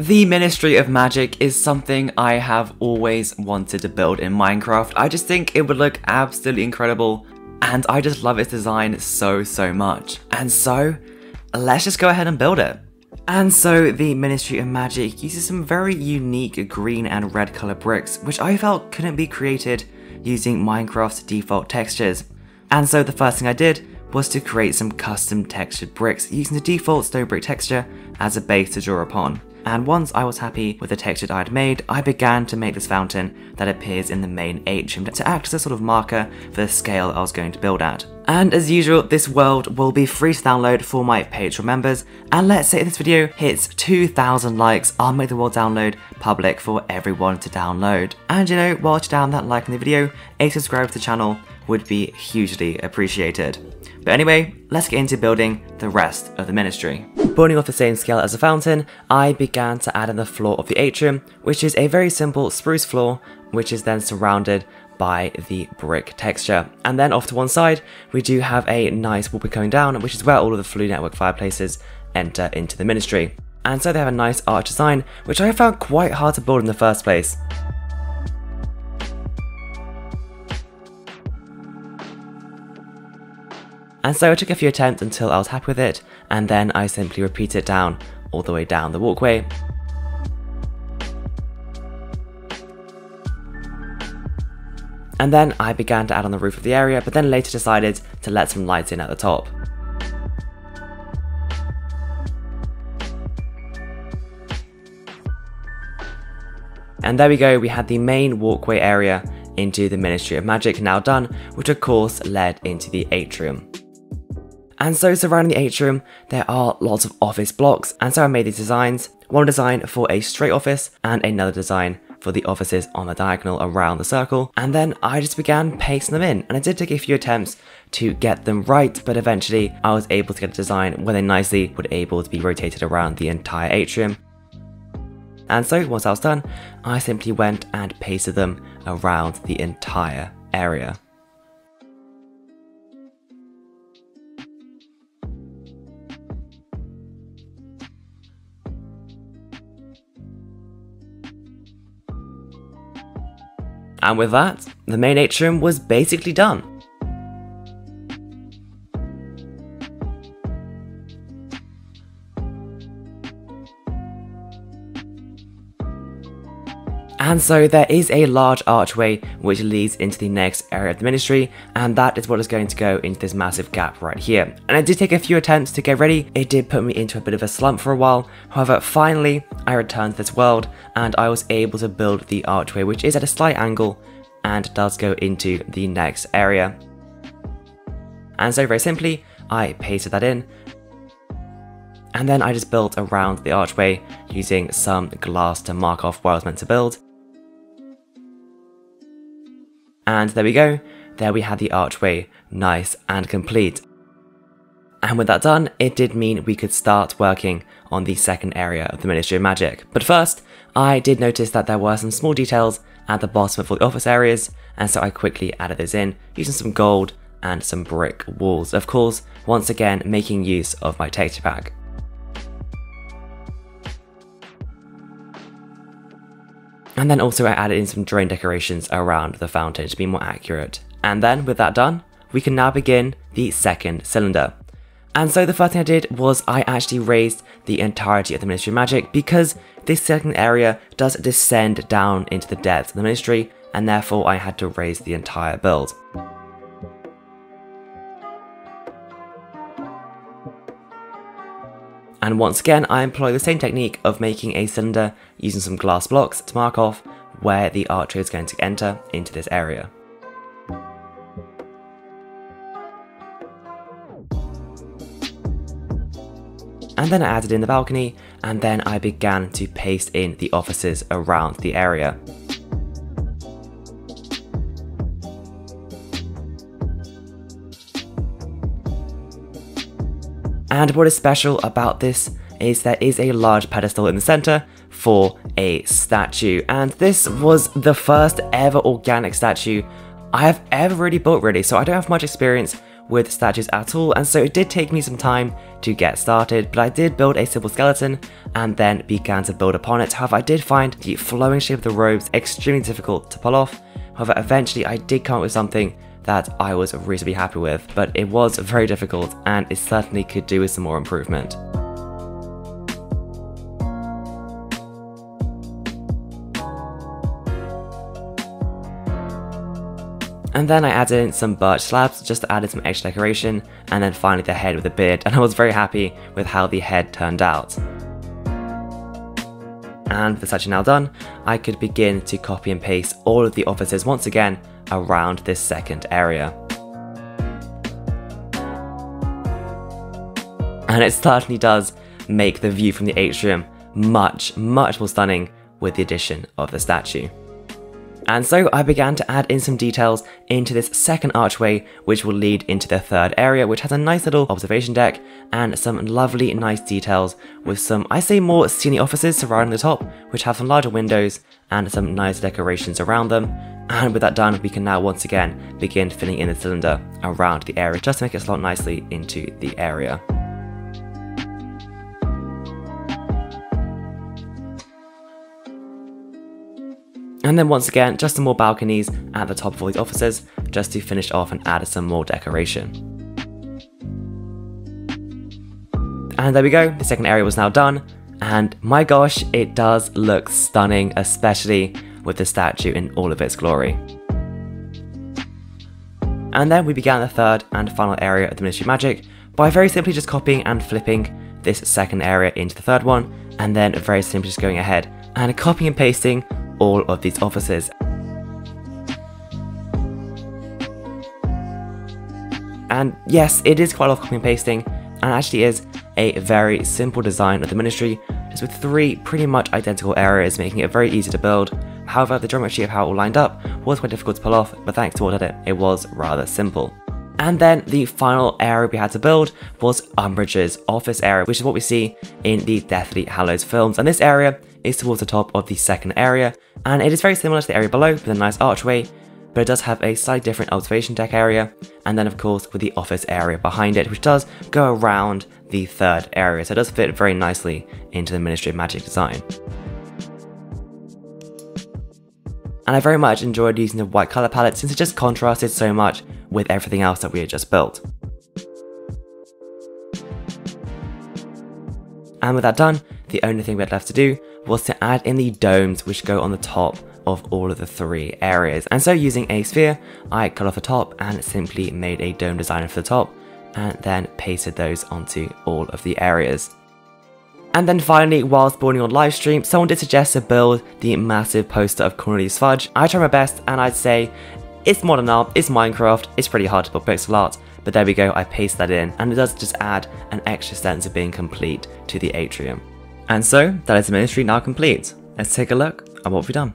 The Ministry of Magic is something I have always wanted to build in Minecraft. I just think it would look absolutely incredible and I just love its design so, so much. And so, let's just go ahead and build it. And so the Ministry of Magic uses some very unique green and red color bricks, which I felt couldn't be created using Minecraft's default textures. And so the first thing I did was to create some custom textured bricks using the default stone brick texture as a base to draw upon and once I was happy with the texture I had made, I began to make this fountain that appears in the main atrium to act as a sort of marker for the scale I was going to build at. And as usual, this world will be free to download for my Patreon members, and let's say this video hits 2,000 likes, I'll make the world download public for everyone to download. And you know, while you're down that like in the video, a subscribe to the channel would be hugely appreciated. But anyway, let's get into building the rest of the ministry. Building off the same scale as the fountain, I began to add in the floor of the atrium, which is a very simple spruce floor, which is then surrounded by the brick texture. And then off to one side, we do have a nice wallpaper coming down, which is where all of the Flue Network fireplaces enter into the ministry. And so they have a nice arch design, which I found quite hard to build in the first place. And so I took a few attempts until I was happy with it, and then I simply repeat it down all the way down the walkway. And then I began to add on the roof of the area, but then later decided to let some lights in at the top. And there we go, we had the main walkway area into the Ministry of Magic now done, which of course led into the atrium. And so surrounding the atrium, there are lots of office blocks, and so I made these designs, one design for a straight office and another design for the offices on the diagonal around the circle, and then I just began pasting them in, and I did take a few attempts to get them right, but eventually I was able to get a design where they nicely were able to be rotated around the entire atrium. And so once I was done, I simply went and pasted them around the entire area. And with that, the main atrium was basically done. And so there is a large archway which leads into the next area of the ministry, and that is what is going to go into this massive gap right here. And I did take a few attempts to get ready, it did put me into a bit of a slump for a while, however finally I returned to this world and I was able to build the archway which is at a slight angle and does go into the next area. And so very simply, I pasted that in and then I just built around the archway using some glass to mark off where I was meant to build. And there we go, there we had the archway, nice and complete. And with that done, it did mean we could start working on the second area of the Ministry of Magic. But first, I did notice that there were some small details at the bottom of all the office areas, and so I quickly added those in using some gold and some brick walls. Of course, once again, making use of my texture pack. And then also I added in some drain decorations around the fountain to be more accurate. And then with that done, we can now begin the second cylinder. And so the first thing I did was I actually raised the entirety of the Ministry of Magic because this second area does descend down into the depths of the Ministry and therefore I had to raise the entire build. And once again, I employ the same technique of making a cylinder using some glass blocks to mark off where the archer is going to enter into this area. And then I added in the balcony, and then I began to paste in the offices around the area. And what is special about this is there is a large pedestal in the center for a statue. And this was the first ever organic statue I have ever really built really, so I don't have much experience with statues at all, and so it did take me some time to get started, but I did build a simple skeleton and then began to build upon it. However, I did find the flowing shape of the robes extremely difficult to pull off. However, eventually I did come up with something that I was reasonably happy with, but it was very difficult and it certainly could do with some more improvement. And then I added in some birch slabs just to add in some extra decoration, and then finally the head with a beard, and I was very happy with how the head turned out. And with the statue now done, I could begin to copy and paste all of the offices once again around this second area. And it certainly does make the view from the atrium much, much more stunning with the addition of the statue. And so I began to add in some details into this second archway, which will lead into the third area, which has a nice little observation deck and some lovely nice details with some, I say more scenery offices surrounding the top, which have some larger windows and some nice decorations around them. And with that done, we can now once again begin filling in the cylinder around the area just to make it slot nicely into the area. And then once again, just some more balconies at the top of all these offices, just to finish off and add some more decoration. And there we go, the second area was now done, and my gosh, it does look stunning, especially with the statue in all of its glory. And then we began the third and final area of the Ministry of Magic by very simply just copying and flipping this second area into the third one, and then very simply just going ahead and copying and pasting all of these offices. And yes, it is quite a lot of copying and pasting, and actually is a very simple design of the ministry, just with three pretty much identical areas, making it very easy to build. However, the geometry of how it all lined up was quite difficult to pull off, but thanks to World Edit, it was rather simple. And then the final area we had to build was Umbridge's office area, which is what we see in the Deathly Hallows films. And this area is towards the top of the second area, and it is very similar to the area below with a nice archway, but it does have a slightly different observation deck area, and then of course with the office area behind it, which does go around the third area, so it does fit very nicely into the Ministry of Magic design. And I very much enjoyed using the white colour palette since it just contrasted so much with everything else that we had just built. And with that done, the only thing we had left to do was to add in the domes which go on the top of all of the three areas. And so using a sphere, I cut off the top and simply made a dome designer for the top and then pasted those onto all of the areas. And then finally, while spawning on livestream, someone did suggest to build the massive poster of Cornelius Fudge. I tried my best and I'd say it's modern art, it's Minecraft, it's pretty hard to build pixel art, but there we go, I paste that in and it does just add an extra sense of being complete to the atrium. And so, that is the ministry now complete. Let's take a look at what we've done.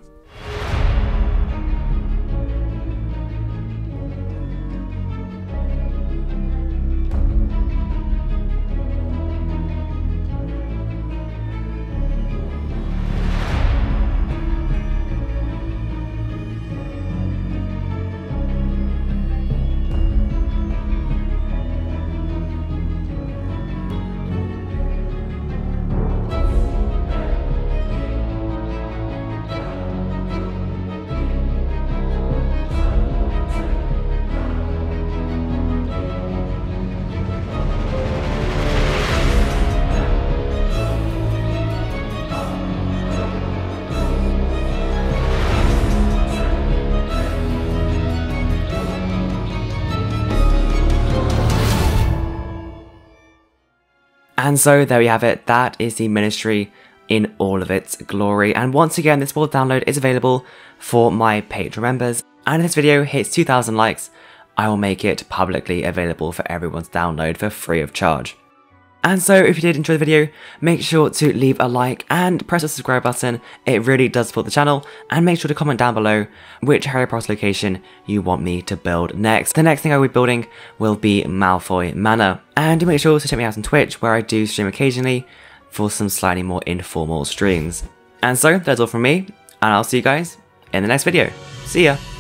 And so there we have it, that is the ministry in all of its glory. And once again, this full download is available for my Patreon members. And if this video hits 2000 likes, I will make it publicly available for everyone's download for free of charge. And so if you did enjoy the video, make sure to leave a like and press the subscribe button, it really does support the channel, and make sure to comment down below which Harry Potter location you want me to build next. The next thing I will be building will be Malfoy Manor, and do make sure to check me out on Twitch where I do stream occasionally for some slightly more informal streams. And so that's all from me, and I'll see you guys in the next video. See ya!